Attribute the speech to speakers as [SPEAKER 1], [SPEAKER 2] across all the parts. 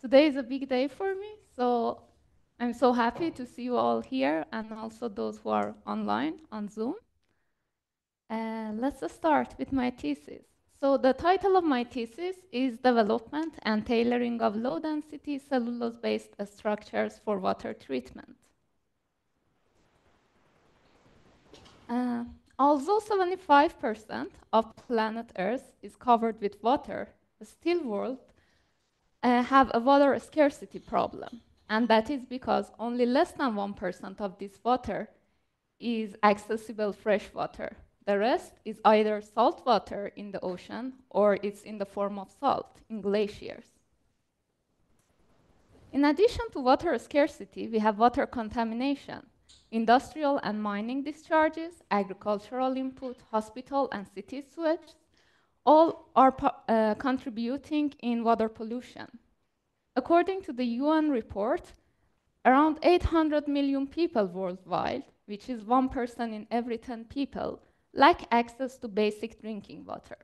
[SPEAKER 1] today is a big day for me, so I'm so happy to see you all here and also those who are online on Zoom. Uh, let's start with my thesis. So the title of my thesis is Development and Tailoring of Low-Density Cellulose-Based Structures for Water Treatment. Uh, although 75% of planet Earth is covered with water, the still world uh, have a water scarcity problem. And that is because only less than 1% of this water is accessible fresh water. The rest is either salt water in the ocean or it's in the form of salt in glaciers. In addition to water scarcity, we have water contamination. Industrial and mining discharges, agricultural input, hospital and city sewage, all are uh, contributing in water pollution. According to the UN report, around 800 million people worldwide, which is one person in every 10 people, lack access to basic drinking water.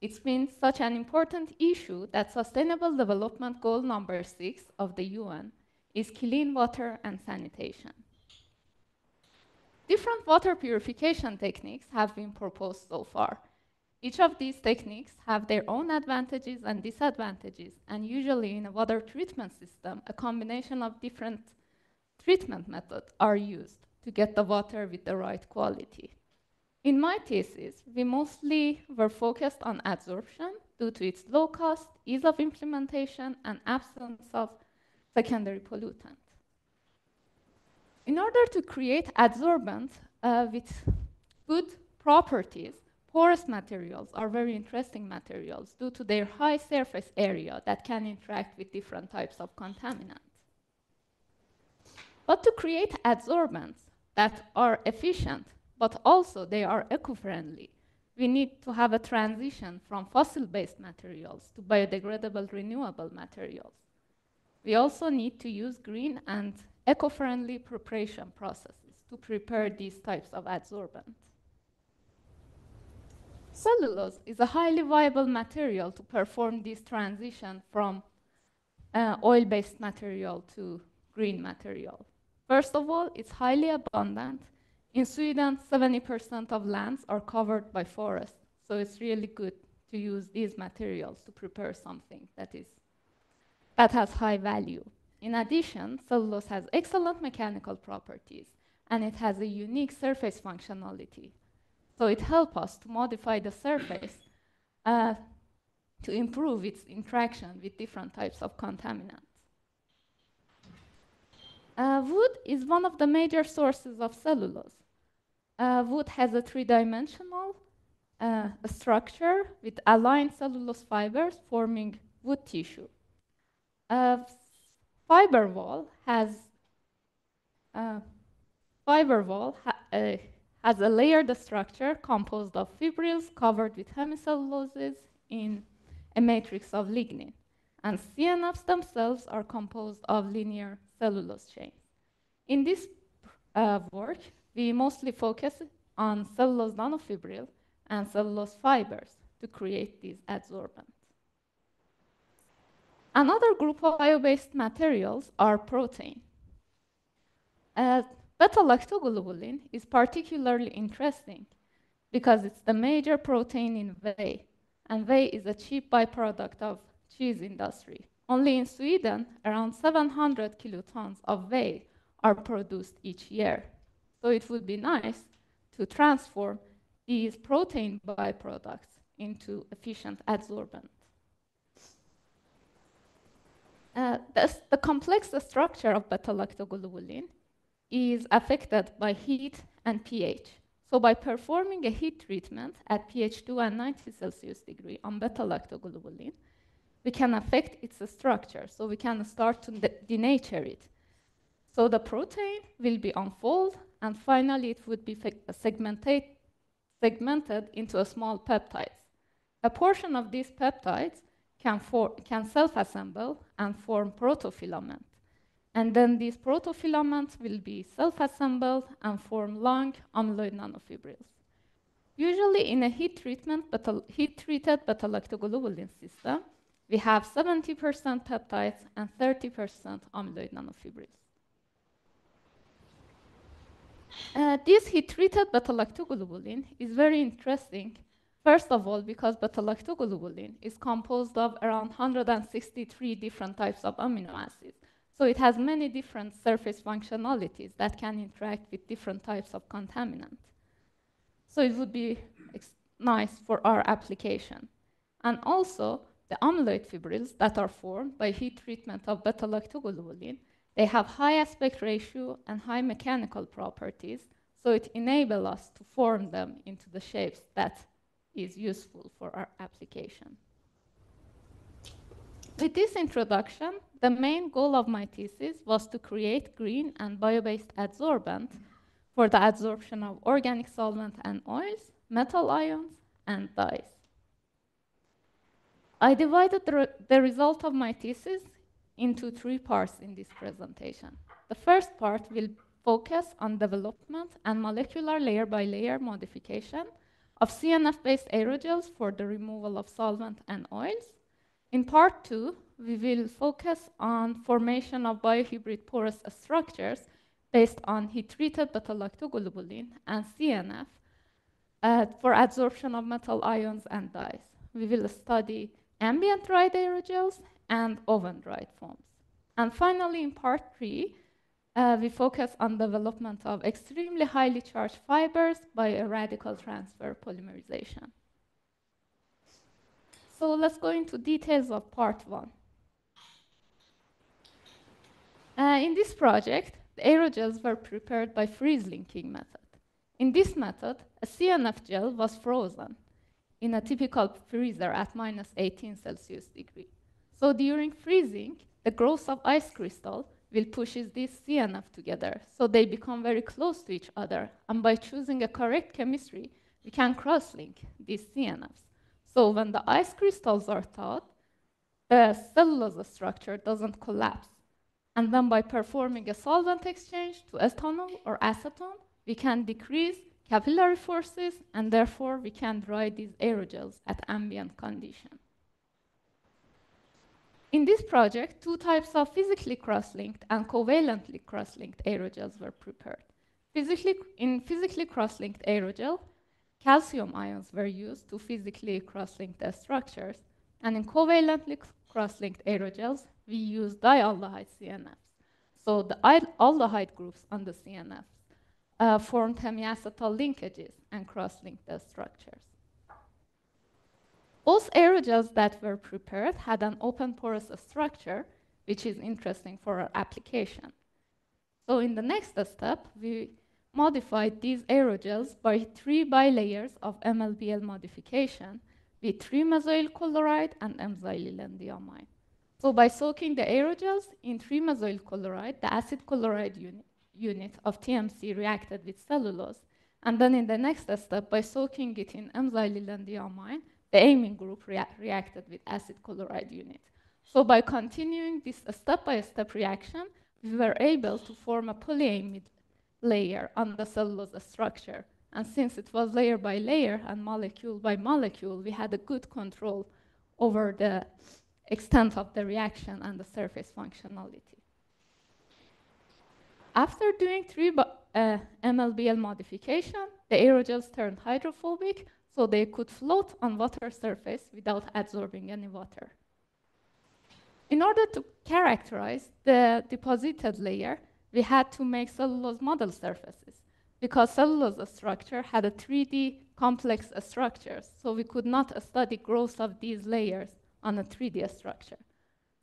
[SPEAKER 1] It's been such an important issue that Sustainable Development Goal number six of the UN is clean water and sanitation. Different water purification techniques have been proposed so far. Each of these techniques have their own advantages and disadvantages, and usually in a water treatment system, a combination of different treatment methods are used to get the water with the right quality. In my thesis, we mostly were focused on adsorption due to its low cost, ease of implementation, and absence of secondary pollutant. In order to create adsorbent uh, with good properties, porous materials are very interesting materials due to their high surface area that can interact with different types of contaminants. But to create adsorbents that are efficient but also they are eco-friendly. We need to have a transition from fossil-based materials to biodegradable renewable materials. We also need to use green and eco-friendly preparation processes to prepare these types of adsorbents. Cellulose is a highly viable material to perform this transition from uh, oil-based material to green material. First of all, it's highly abundant in Sweden, 70% of lands are covered by forest, so it's really good to use these materials to prepare something that is that has high value. In addition, cellulose has excellent mechanical properties, and it has a unique surface functionality. So it helps us to modify the surface uh, to improve its interaction with different types of contaminants. Uh, wood is one of the major sources of cellulose. Uh, wood has a three-dimensional uh, structure with aligned cellulose fibers forming wood tissue. A fiber wall has uh, fiber wall ha has a layered structure composed of fibrils covered with hemicelluloses in a matrix of lignin. And CNFs themselves are composed of linear cellulose chains. In this uh, work, we mostly focus on cellulose nanofibril and cellulose fibers to create these adsorbents. Another group of bio-based materials are protein. Uh, Beta-lactoglobulin is particularly interesting because it's the major protein in whey, and whey is a cheap byproduct of cheese industry. Only in Sweden, around 700 kilotons of whey are produced each year. So it would be nice to transform these protein byproducts into efficient adsorbent. Uh, the complex structure of beta-lactoglobulin is affected by heat and pH. So by performing a heat treatment at pH 2 and 90 Celsius degree on beta-lactoglobulin, we can affect its structure. So we can start to denature it. So the protein will be unfolded and finally it would be segmented, segmented into small peptides. A portion of these peptides can, can self-assemble and form protofilament. And then these protofilaments will be self-assembled and form long amyloid nanofibrils. Usually in a heat treatment, heat-treated beta-lactoglobulin system, we have 70% peptides and 30% amyloid nanofibrils. Uh, this heat-treated beta-lactoglobulin is very interesting. First of all, because beta-lactoglobulin is composed of around 163 different types of amino acids. So it has many different surface functionalities that can interact with different types of contaminant. So it would be nice for our application. And also, the amyloid fibrils that are formed by heat treatment of beta-lactoglobulin they have high aspect ratio and high mechanical properties, so it enables us to form them into the shapes that is useful for our application. With this introduction, the main goal of my thesis was to create green and bio-based adsorbent for the adsorption of organic solvent and oils, metal ions, and dyes. I divided the, re the result of my thesis into three parts in this presentation. The first part will focus on development and molecular layer by layer modification of CNF-based aerogels for the removal of solvent and oils. In part two, we will focus on formation of biohybrid porous structures based on heat-treated beta-lactoglobulin and CNF uh, for adsorption of metal ions and dyes. We will study ambient dried aerogels and oven-dried foams. And finally, in part three, uh, we focus on development of extremely highly charged fibers by a radical transfer polymerization. So let's go into details of part one. Uh, in this project, the aerogels were prepared by freeze linking method. In this method, a CNF gel was frozen in a typical freezer at minus 18 Celsius degree. So during freezing, the growth of ice crystal will push these CNF together, so they become very close to each other. And by choosing a correct chemistry, we can cross-link these CNFs. So when the ice crystals are thawed, the cellulose structure doesn't collapse. And then by performing a solvent exchange to ethanol or acetone, we can decrease capillary forces, and therefore we can dry these aerogels at ambient conditions. In this project, two types of physically cross-linked and covalently cross-linked aerogels were prepared. Physically, in physically cross-linked aerogel, calcium ions were used to physically cross-link the structures, and in covalently cross-linked aerogels, we use dialdehyde CNFs. So the aldehyde groups on the CNFs uh, formed hemiacetal linkages and cross-linked the structures. Both aerogels that were prepared had an open porous structure, which is interesting for our application. So in the next step, we modified these aerogels by three bilayers of MLBL modification with trimesoyl chloride and M-xylylenediamine. So by soaking the aerogels in trimesoyl chloride, the acid chloride unit, unit of TMC reacted with cellulose. And then in the next step, by soaking it in M-xylylenediamine, the amine group rea reacted with acid chloride unit. So by continuing this step-by-step -step reaction, we were able to form a polyamide layer on the cellulose structure. And since it was layer by layer and molecule by molecule, we had a good control over the extent of the reaction and the surface functionality. After doing three uh, MLBL modification, the aerogels turned hydrophobic, so they could float on water surface without absorbing any water. In order to characterize the deposited layer, we had to make cellulose model surfaces because cellulose structure had a 3D complex structure, so we could not study growth of these layers on a 3D structure.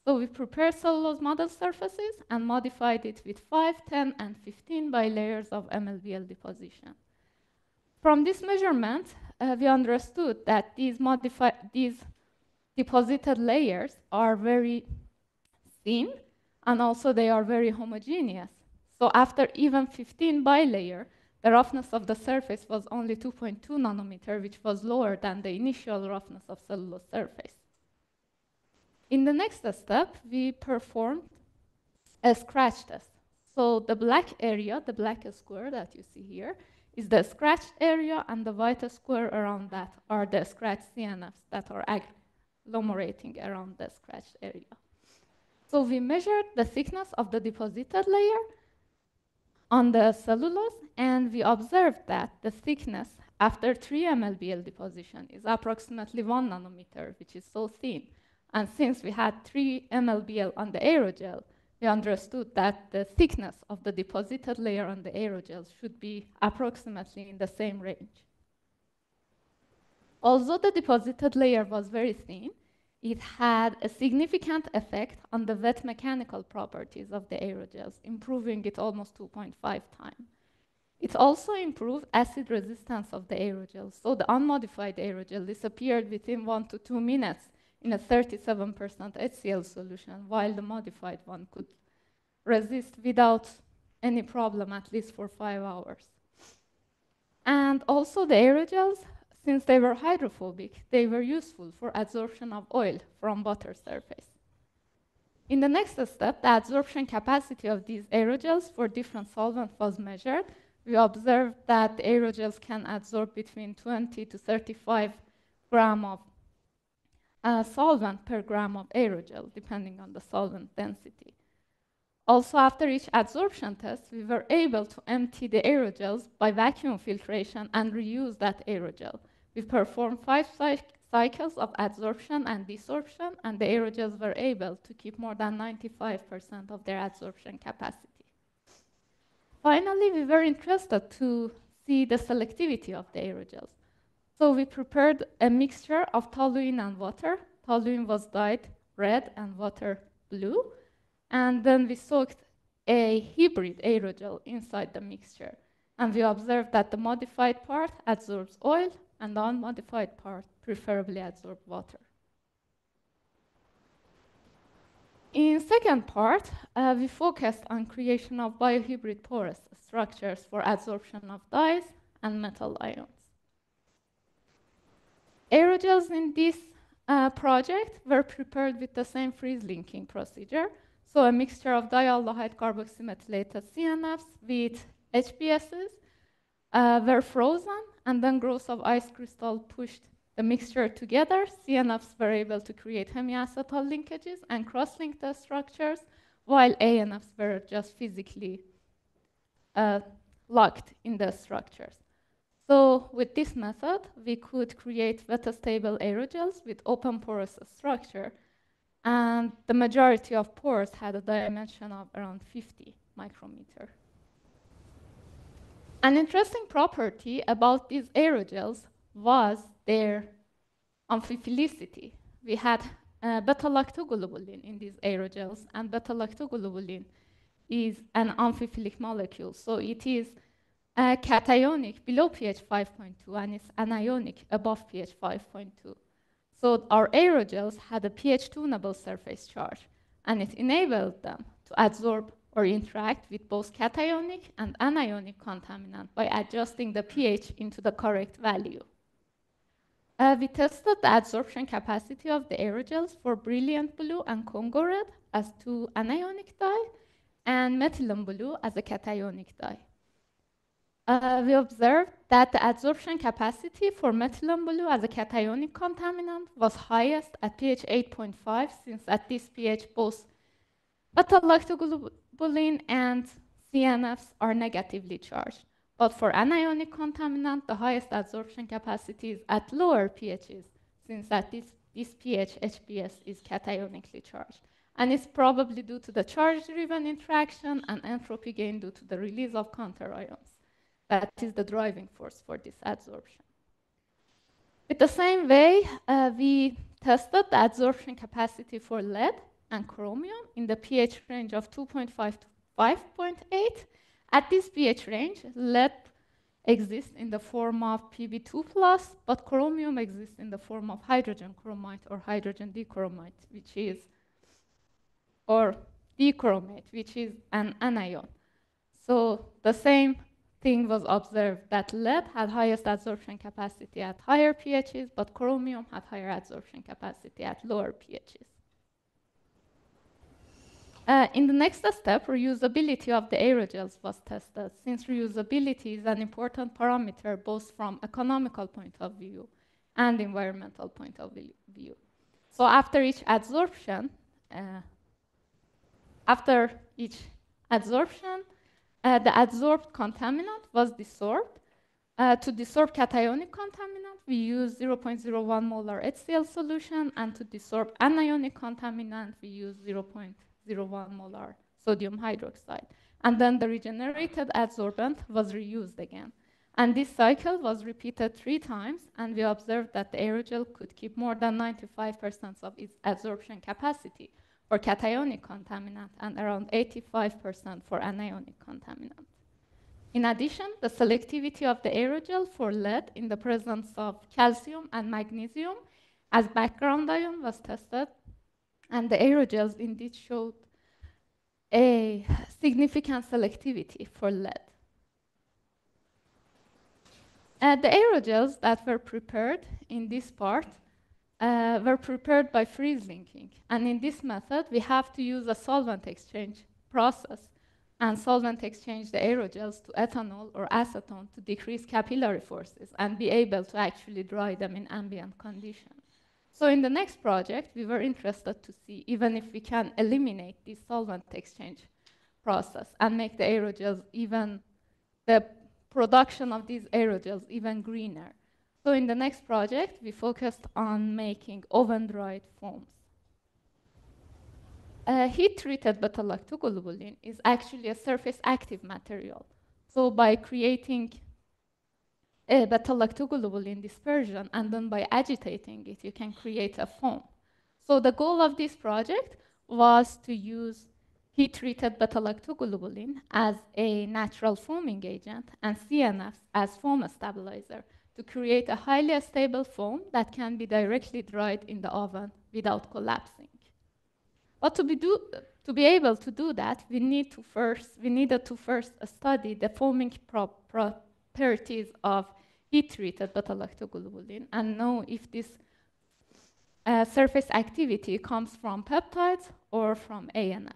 [SPEAKER 1] So we prepared cellulose model surfaces and modified it with 5, 10, and 15 bilayers of MLBL deposition. From this measurement, uh, we understood that these, these deposited layers are very thin, and also they are very homogeneous. So after even 15 bilayer, the roughness of the surface was only 2.2 nanometer, which was lower than the initial roughness of cellulose surface. In the next step, we performed a scratch test. So the black area, the black square that you see here, is the scratched area, and the white square around that are the scratched CNFs that are agglomerating around the scratched area. So we measured the thickness of the deposited layer on the cellulose, and we observed that the thickness after 3 mlBl deposition is approximately 1 nanometer, which is so thin. And since we had 3 mlBl on the aerogel, we understood that the thickness of the deposited layer on the aerogel should be approximately in the same range. Although the deposited layer was very thin, it had a significant effect on the wet mechanical properties of the aerogels, improving it almost 2.5 times. It also improved acid resistance of the aerogels, so the unmodified aerogel disappeared within one to two minutes in a 37% HCl solution, while the modified one could resist without any problem, at least for five hours. And also the aerogels since they were hydrophobic, they were useful for adsorption of oil from water surface. In the next step, the adsorption capacity of these aerogels for different solvents was measured. We observed that the aerogels can adsorb between 20 to 35 gram of uh, solvent per gram of aerogel, depending on the solvent density. Also, after each adsorption test, we were able to empty the aerogels by vacuum filtration and reuse that aerogel. We performed five cycles of adsorption and desorption, and the aerogels were able to keep more than 95% of their adsorption capacity. Finally, we were interested to see the selectivity of the aerogels. So we prepared a mixture of toluene and water. Toluene was dyed red and water blue. And then we soaked a hybrid aerogel inside the mixture. And we observed that the modified part adsorbs oil and the unmodified part preferably adsorb water. In second part, uh, we focused on creation of biohybrid porous structures for adsorption of dyes and metal ions. Aerogels in this uh, project were prepared with the same freeze linking procedure. So a mixture of dialdehyde carboxymethylated CNFs with HBSs uh, were frozen and then growth of ice crystal pushed the mixture together. CNFs were able to create hemiacetal linkages and cross-link the structures, while ANFs were just physically uh, locked in the structures. So with this method, we could create stable aerogels with open porous structure, and the majority of pores had a dimension of around 50 micrometer. An interesting property about these aerogels was their amphiphilicity. We had uh, beta-lactoglobulin in these aerogels, and beta-lactoglobulin is an amphiphilic molecule, so it is cationic below pH 5.2 and it's anionic above pH 5.2. So our aerogels had a pH tunable surface charge, and it enabled them to adsorb or interact with both cationic and anionic contaminant by adjusting the pH into the correct value. Uh, we tested the adsorption capacity of the aerogels for brilliant blue and Congo red as two anionic dye and methylene blue as a cationic dye uh, we observed that the adsorption capacity for methylene blue as a cationic contaminant was highest at pH 8.5, since at this pH both beta-lactoglobulin and CNFs are negatively charged. But for anionic contaminant, the highest adsorption capacity is at lower pHs, since at this, this pH, HBS is cationically charged. And it's probably due to the charge-driven interaction and entropy gain due to the release of counterions. That is the driving force for this adsorption. With the same way, uh, we tested the adsorption capacity for lead and chromium in the pH range of 2.5 to 5.8. At this pH range, lead exists in the form of Pb2+, but chromium exists in the form of hydrogen chromate or hydrogen dichromate, which is, or dichromate, which is an anion. So the same thing was observed that lead had highest adsorption capacity at higher pHs, but chromium had higher adsorption capacity at lower pHs. Uh, in the next step, reusability of the aerogels was tested, since reusability is an important parameter both from economical point of view and environmental point of view. So after each adsorption, uh, after each adsorption, uh, the adsorbed contaminant was desorbed. Uh, to desorb cationic contaminant, we use 0.01 molar HCl solution, and to desorb anionic contaminant, we use 0.01 molar sodium hydroxide. And then the regenerated adsorbent was reused again. And this cycle was repeated three times, and we observed that the aerogel could keep more than 95% of its adsorption capacity for cationic contaminant and around 85% for anionic contaminant. In addition, the selectivity of the aerogel for lead in the presence of calcium and magnesium as background ion was tested, and the aerogels indeed showed a significant selectivity for lead. Uh, the aerogels that were prepared in this part uh, were prepared by freeze linking. And in this method, we have to use a solvent exchange process and solvent exchange the aerogels to ethanol or acetone to decrease capillary forces and be able to actually dry them in ambient conditions. So in the next project, we were interested to see even if we can eliminate this solvent exchange process and make the aerogels even, the production of these aerogels even greener. So in the next project, we focused on making oven-dried foams. Uh, heat-treated beta-lactoglobulin is actually a surface-active material. So by creating Eh, a beta-lactoglobulin dispersion and then by agitating it, you can create a foam. So the goal of this project was to use heat-treated beta-lactoglobulin as a natural foaming agent and CNFs as foam stabilizer to create a highly stable foam that can be directly dried in the oven without collapsing. But to be, do, to be able to do that, we, need to first, we needed to first study the foaming properties of heat-treated beta-lactoglobulin and know if this uh, surface activity comes from peptides or from ANF.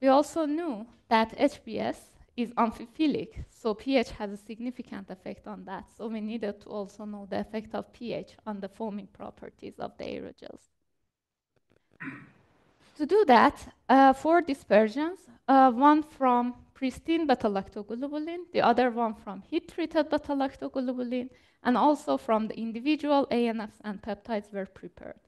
[SPEAKER 1] We also knew that HBS is amphiphilic, so pH has a significant effect on that. So we needed to also know the effect of pH on the foaming properties of the aerogels. to do that, uh, four dispersions, uh, one from pristine beta-lactoglobulin, the other one from heat-treated beta-lactoglobulin, and also from the individual ANFs and peptides were prepared.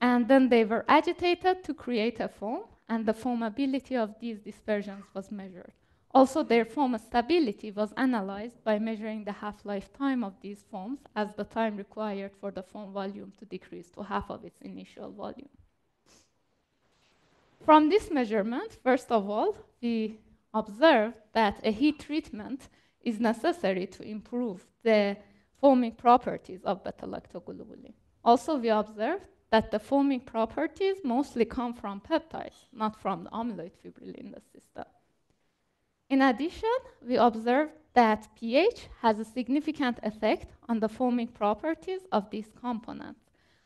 [SPEAKER 1] And then they were agitated to create a foam, and the foamability of these dispersions was measured. Also, their foam stability was analyzed by measuring the half-life time of these foams as the time required for the foam volume to decrease to half of its initial volume. From this measurement, first of all, we observed that a heat treatment is necessary to improve the foaming properties of beta-lactoglobulin. Also, we observed that the foaming properties mostly come from peptides, not from the amyloid fibril in the system. In addition, we observed that pH has a significant effect on the foaming properties of these components.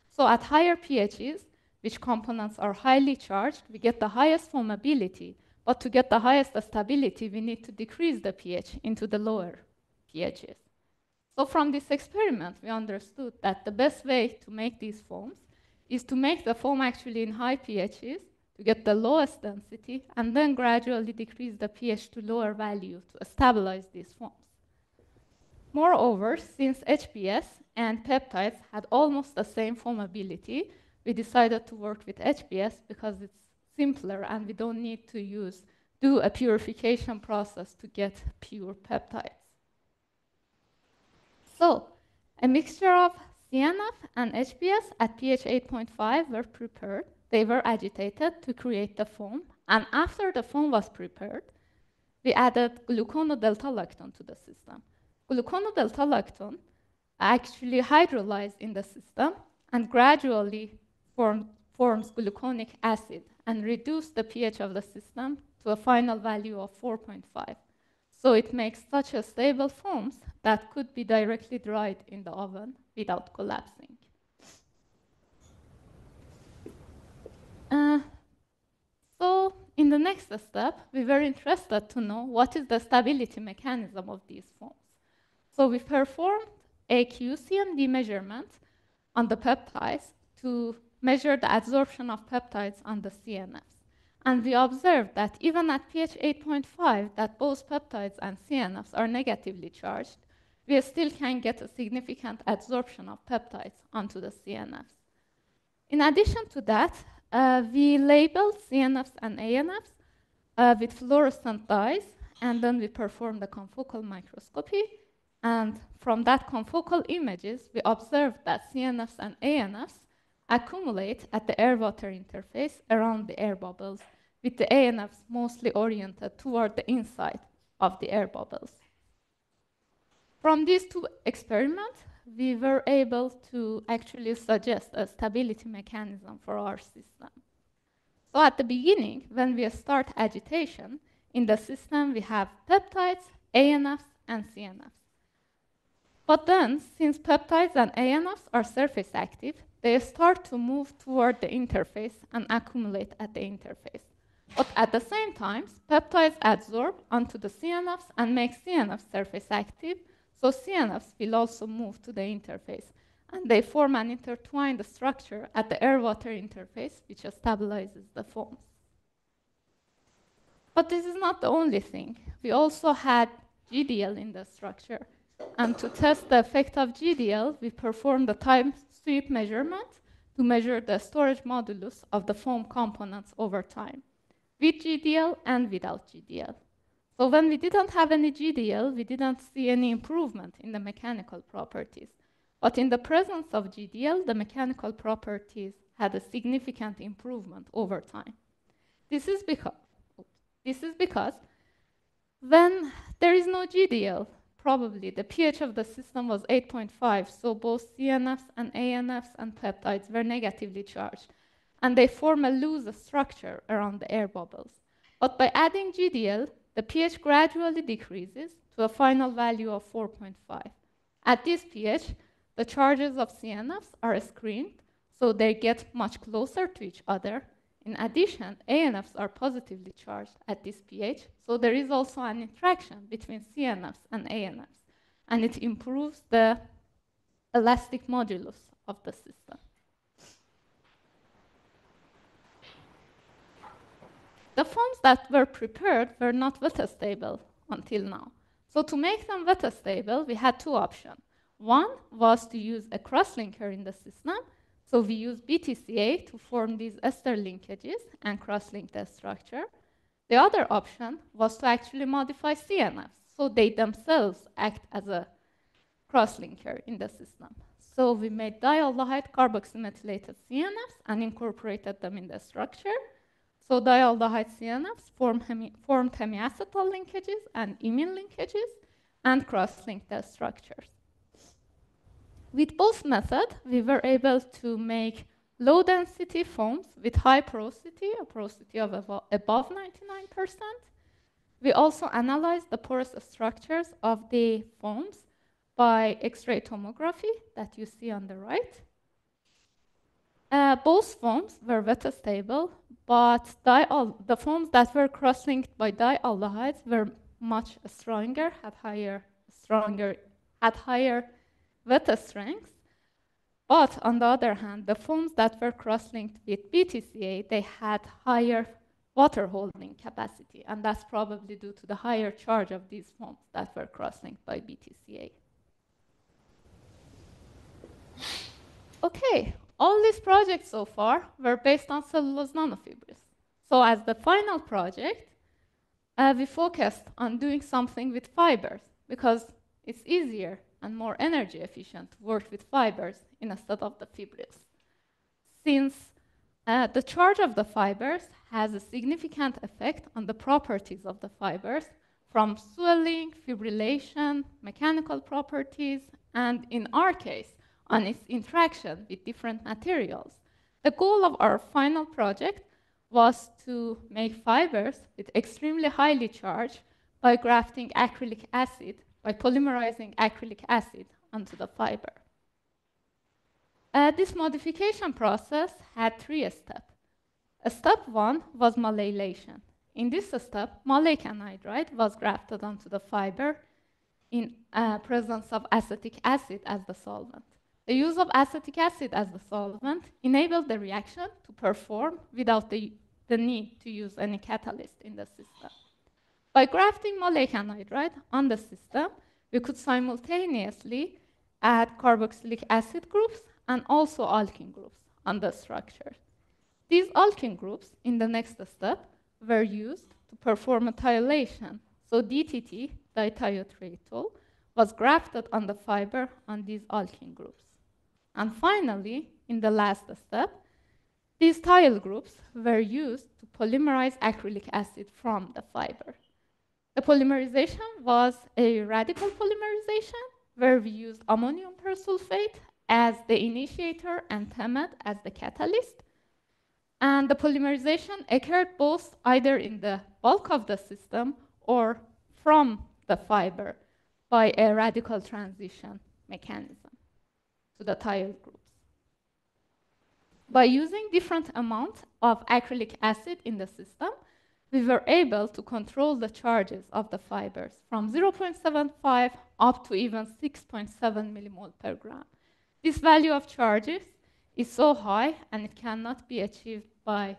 [SPEAKER 1] So at higher pHs, which components are highly charged, we get the highest foamability. But to get the highest stability, we need to decrease the pH into the lower pHs. So from this experiment, we understood that the best way to make these foams is to make the foam actually in high pHs to get the lowest density and then gradually decrease the pH to lower value to stabilize these foams. Moreover, since HPS and peptides had almost the same foamability, we decided to work with HPS because it's simpler and we don't need to use do a purification process to get pure peptides. So, a mixture of CNF and HBS at pH 8.5 were prepared they were agitated to create the foam, and after the foam was prepared, we added gluconodelta-lactone to the system. Gluconodelta-lactone actually hydrolyzed in the system and gradually form, forms gluconic acid and reduce the pH of the system to a final value of 4.5. So it makes such a stable foams that could be directly dried in the oven without collapsing. Uh, so in the next step, we were interested to know what is the stability mechanism of these foams. So we performed a QCMD measurement on the peptides to measured the adsorption of peptides on the CNFs. And we observed that even at pH 8.5, that both peptides and CNFs are negatively charged, we still can get a significant adsorption of peptides onto the CNFs. In addition to that, uh, we labeled CNFs and ANFs uh, with fluorescent dyes, and then we performed the confocal microscopy. And from that confocal images, we observed that CNFs and ANFs accumulate at the air-water interface around the air bubbles, with the ANFs mostly oriented toward the inside of the air bubbles. From these two experiments, we were able to actually suggest a stability mechanism for our system. So at the beginning, when we start agitation, in the system we have peptides, ANFs, and CNFs. But then, since peptides and ANFs are surface active, they start to move toward the interface and accumulate at the interface. But at the same time, peptides adsorb onto the CNFs and make CNFs surface active, so CNFs will also move to the interface. And they form an intertwined structure at the air-water interface, which stabilizes the foams. But this is not the only thing. We also had GDL in the structure. And to test the effect of GDL, we performed the time sweep measurement to measure the storage modulus of the foam components over time, with GDL and without GDL. So when we didn't have any GDL, we didn't see any improvement in the mechanical properties. But in the presence of GDL, the mechanical properties had a significant improvement over time. This is because, this is because when there is no GDL, probably the pH of the system was 8.5, so both CNFs and ANFs and peptides were negatively charged, and they form a loose structure around the air bubbles. But by adding GDL, the pH gradually decreases to a final value of 4.5. At this pH, the charges of CNFs are screened, so they get much closer to each other. In addition, ANFs are positively charged at this pH, so there is also an interaction between CNFs and ANFs, and it improves the elastic modulus of the system. The foams that were prepared were not water-stable until now. So to make them water-stable, we had two options. One was to use a cross-linker in the system. So we use BTCA to form these ester linkages and cross-link the structure. The other option was to actually modify CNFs, so they themselves act as a cross-linker in the system. So we made dialdehyde carboxymethylated CNFs and incorporated them in the structure. So dialdehyde CNFs form hemi formed hemiacetal linkages and imine linkages and cross-linked the structures. With both methods, we were able to make low-density foams with high porosity, a porosity of above 99%. We also analyzed the porous structures of the foams by X-ray tomography that you see on the right. Uh, both foams were water-stable, but the foams that were cross-linked by dialdehydes were much stronger, had higher, stronger, had higher water strength. But on the other hand, the foams that were cross-linked with BTCA, they had higher water holding capacity, and that's probably due to the higher charge of these foams that were cross-linked by BTCA. Okay, all these projects so far were based on cellulose nanofibers. So as the final project, uh, we focused on doing something with fibers because it's easier and more energy efficient work with fibers instead of the fibrils. Since uh, the charge of the fibers has a significant effect on the properties of the fibers from swelling, fibrillation, mechanical properties, and in our case, on its interaction with different materials. The goal of our final project was to make fibers with extremely highly charged by grafting acrylic acid, by polymerizing acrylic acid onto the fiber. Uh, this modification process had three steps. Step one was malleolation. In this step, maleic anhydride was grafted onto the fiber in uh, presence of acetic acid as the solvent. The use of acetic acid as the solvent enabled the reaction to perform without the, the need to use any catalyst in the system. By grafting maleic anhydride on the system, we could simultaneously add carboxylic acid groups and also alkene groups on the structure. These alkene groups, in the next step, were used to perform a thiolation. So DTT, dithiothreitol, was grafted on the fiber on these alkene groups. And finally, in the last step, these thiol groups were used to polymerize acrylic acid from the fiber. The polymerization was a radical polymerization where we used ammonium persulfate as the initiator and TEMED as the catalyst. And the polymerization occurred both either in the bulk of the system or from the fiber by a radical transition mechanism to the thiol groups. By using different amounts of acrylic acid in the system, we were able to control the charges of the fibers from 0.75 up to even 6.7 millimole per gram. This value of charges is so high and it cannot be achieved by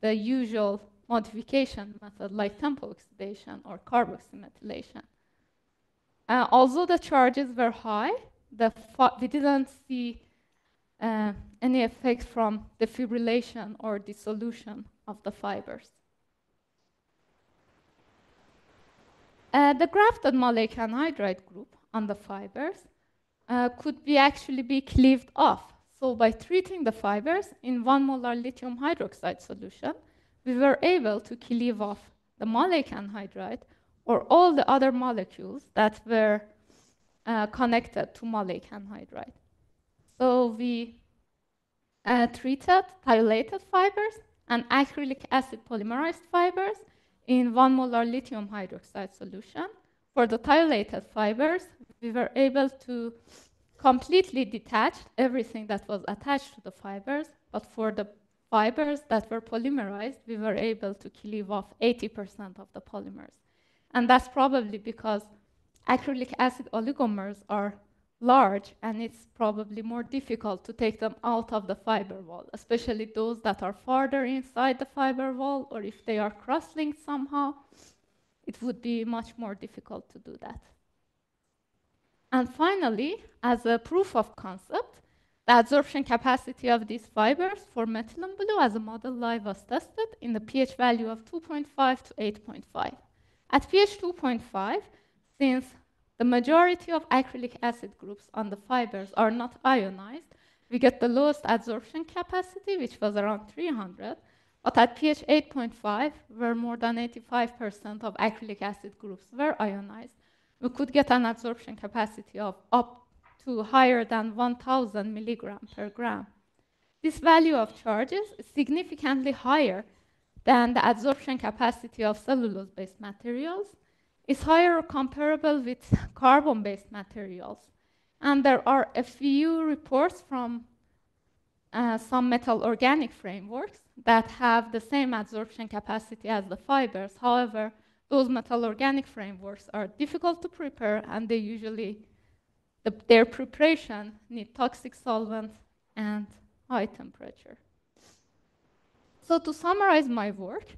[SPEAKER 1] the usual modification method like TEMPO oxidation or carboxymethylation. Uh, although the charges were high, the we didn't see uh, any effect from defibrillation or dissolution of the fibers. Uh, the grafted maleic anhydride group on the fibers uh, could be actually be cleaved off. So by treating the fibers in one molar lithium hydroxide solution, we were able to cleave off the maleic anhydride or all the other molecules that were uh, connected to maleic anhydride. So we uh, treated thiolated fibers and acrylic acid polymerized fibers in one molar lithium hydroxide solution. For the thiolated fibers, we were able to completely detach everything that was attached to the fibers, but for the fibers that were polymerized, we were able to cleave off 80% of the polymers. And that's probably because acrylic acid oligomers are large and it's probably more difficult to take them out of the fiber wall, especially those that are farther inside the fiber wall or if they are cross-linked somehow, it would be much more difficult to do that. And finally, as a proof of concept, the absorption capacity of these fibers for methylene blue as a model live was tested in the pH value of 2.5 to 8.5. At pH 2.5, since the majority of acrylic acid groups on the fibers are not ionized. We get the lowest adsorption capacity, which was around 300, but at pH 8.5, where more than 85% of acrylic acid groups were ionized, we could get an adsorption capacity of up to higher than 1000 milligram per gram. This value of charges is significantly higher than the adsorption capacity of cellulose-based materials, is higher comparable with carbon-based materials. And there are a few reports from uh, some metal organic frameworks that have the same adsorption capacity as the fibers. However, those metal organic frameworks are difficult to prepare and they usually, the, their preparation need toxic solvents and high temperature. So to summarize my work,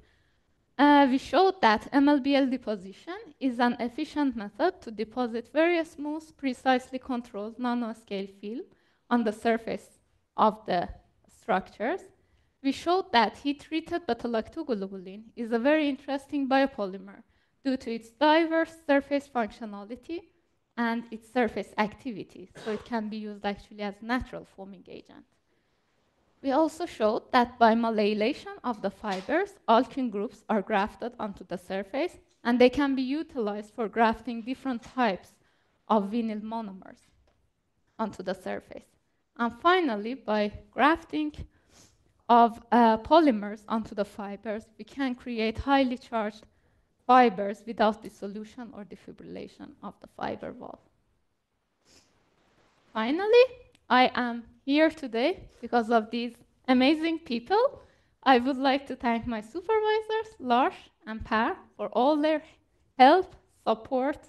[SPEAKER 1] uh, we showed that MLBL deposition is an efficient method to deposit very smooth, precisely controlled nanoscale film on the surface of the structures. We showed that heat-treated beta-lactoglobulin is a very interesting biopolymer due to its diverse surface functionality and its surface activity, so it can be used actually as natural foaming agent. We also showed that by malleolation of the fibers, alkene groups are grafted onto the surface, and they can be utilized for grafting different types of vinyl monomers onto the surface. And finally, by grafting of uh, polymers onto the fibers, we can create highly charged fibers without dissolution or defibrillation of the fiber wall. Finally, I am here today because of these amazing people. I would like to thank my supervisors, Lars and Per, for all their help, support,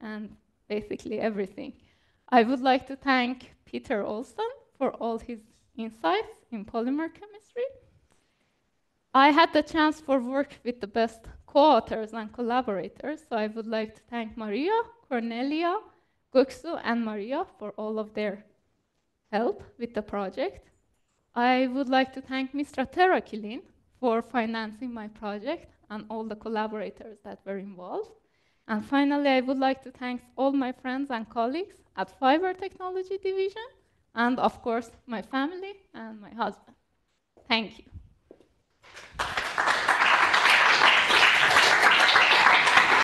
[SPEAKER 1] and basically everything. I would like to thank Peter Olson for all his insights in polymer chemistry. I had the chance for work with the best co-authors and collaborators, so I would like to thank Maria, Cornelia, Göksu, and Maria for all of their help with the project. I would like to thank Mistra TerraClean for financing my project and all the collaborators that were involved. And finally, I would like to thank all my friends and colleagues at Fiber Technology Division, and of course, my family and my husband. Thank you.